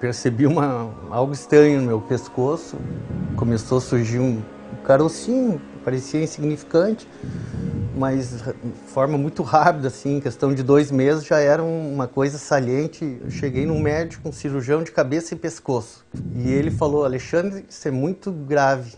percebi uma, algo estranho no meu pescoço. Começou a surgir um carocinho, parecia insignificante, mas de forma muito rápida, assim, em questão de dois meses já era uma coisa saliente. Eu cheguei num médico, um cirurgião de cabeça e pescoço, e ele falou: Alexandre, isso é muito grave.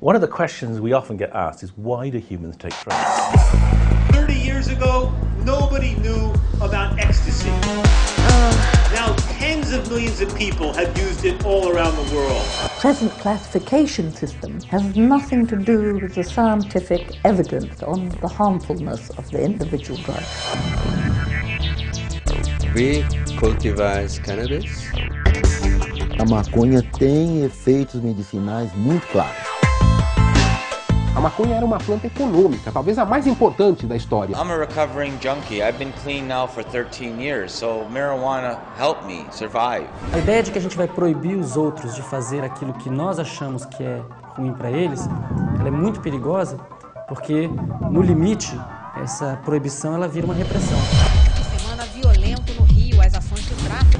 One of the questions we often get asked is why do humans take drugs? 30 years ago, nobody knew about ecstasy. Uh. Now, tens of millions of people have used it all around the world. present classification system has nothing to do with the scientific evidence on the harmfulness of the individual drug. We cultivate cannabis. A maconha tem efeitos medicinais muito claros. A maconha era uma planta econômica, talvez a mais importante da história. I'm a recovering junkie. I've been clean now for 13 years, so marijuana helped me survive. A ideia de que a gente vai proibir os outros de fazer aquilo que nós achamos que é ruim para eles, ela é muito perigosa, porque no limite essa proibição ela vira uma repressão. Semana violento no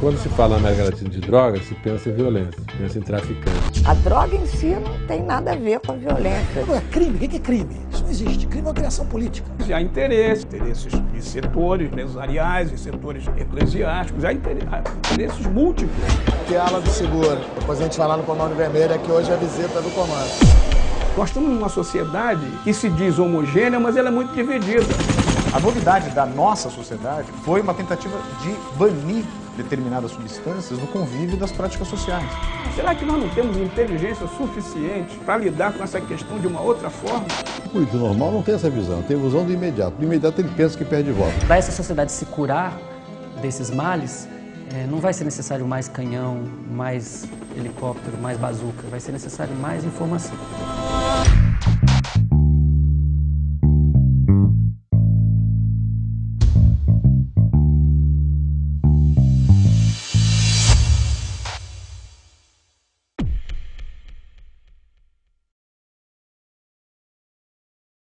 Quando se fala na América Latina de drogas, se pensa em violência, pensa em traficante. A droga em si não tem nada a ver com a violência. Não é crime? O que é crime? Isso não existe. Crime é uma criação política. Há interesse, interesses de setores empresariais e setores eclesiásticos, há interesses, há interesses múltiplos. Que ala do seguro. Depois a gente vai lá no Comando Vermelho, que hoje é a visita do comando. Nós estamos numa sociedade que se diz homogênea, mas ela é muito dividida. A novidade da nossa sociedade foi uma tentativa de banir determinadas substâncias do convívio das práticas sociais. Será que nós não temos inteligência suficiente para lidar com essa questão de uma outra forma? O político normal não tem essa visão, tem a visão do imediato. Do imediato ele pensa que perde voto. Para essa sociedade se curar desses males, é, não vai ser necessário mais canhão, mais helicóptero, mais bazuca, vai ser necessário mais informação.